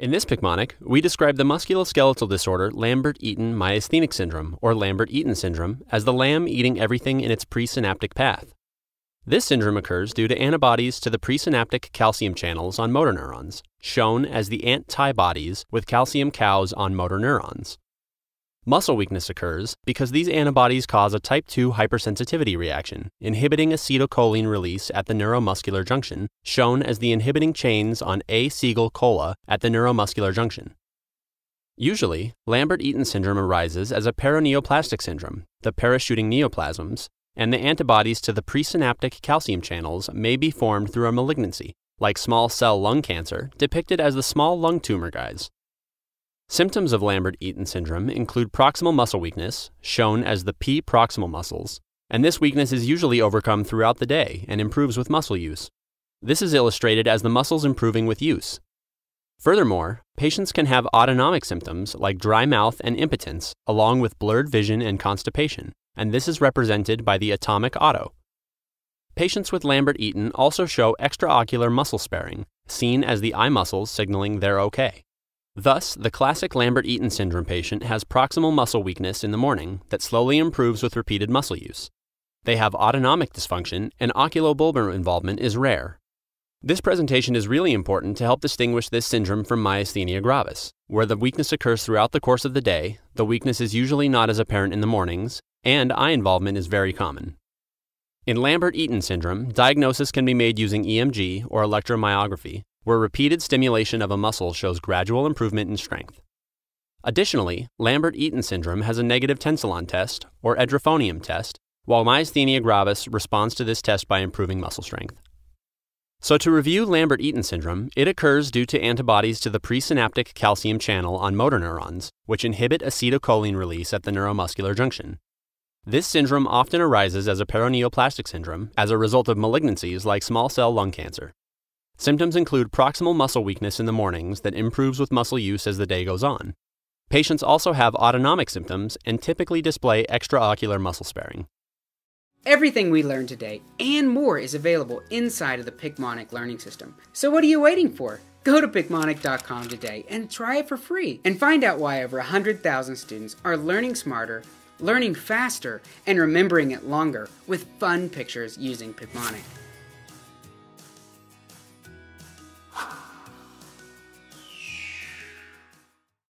In this Picmonic, we describe the musculoskeletal disorder Lambert-Eaton myasthenic syndrome, or Lambert-Eaton syndrome, as the lamb eating everything in its presynaptic path. This syndrome occurs due to antibodies to the presynaptic calcium channels on motor neurons, shown as the antibodies with calcium cows on motor neurons. Muscle weakness occurs because these antibodies cause a type 2 hypersensitivity reaction, inhibiting acetylcholine release at the neuromuscular junction, shown as the inhibiting chains on acetyl-CoA at the neuromuscular junction. Usually, Lambert-Eaton syndrome arises as a paraneoplastic syndrome, the parachuting neoplasms, and the antibodies to the presynaptic calcium channels may be formed through a malignancy, like small cell lung cancer, depicted as the small lung tumor guise. Symptoms of Lambert Eaton syndrome include proximal muscle weakness, shown as the P proximal muscles, and this weakness is usually overcome throughout the day and improves with muscle use. This is illustrated as the muscles improving with use. Furthermore, patients can have autonomic symptoms like dry mouth and impotence, along with blurred vision and constipation, and this is represented by the atomic auto. Patients with Lambert Eaton also show extraocular muscle sparing, seen as the eye muscles signaling they're okay. Thus, the classic Lambert Eaton syndrome patient has proximal muscle weakness in the morning that slowly improves with repeated muscle use. They have autonomic dysfunction, and oculobulbar involvement is rare. This presentation is really important to help distinguish this syndrome from myasthenia gravis, where the weakness occurs throughout the course of the day, the weakness is usually not as apparent in the mornings, and eye involvement is very common. In Lambert Eaton syndrome, diagnosis can be made using EMG or electromyography, where repeated stimulation of a muscle shows gradual improvement in strength. Additionally, Lambert Eaton syndrome has a negative tensilon test, or edrophonium test, while myasthenia gravis responds to this test by improving muscle strength. So, to review Lambert Eaton syndrome, it occurs due to antibodies to the presynaptic calcium channel on motor neurons, which inhibit acetylcholine release at the neuromuscular junction. This syndrome often arises as a paraneoplastic syndrome as a result of malignancies like small cell lung cancer. Symptoms include proximal muscle weakness in the mornings that improves with muscle use as the day goes on. Patients also have autonomic symptoms and typically display extraocular muscle sparing. Everything we learned today and more is available inside of the Picmonic learning system. So what are you waiting for? Go to Picmonic.com today and try it for free and find out why over 100,000 students are learning smarter, learning faster, and remembering it longer with fun pictures using Picmonic.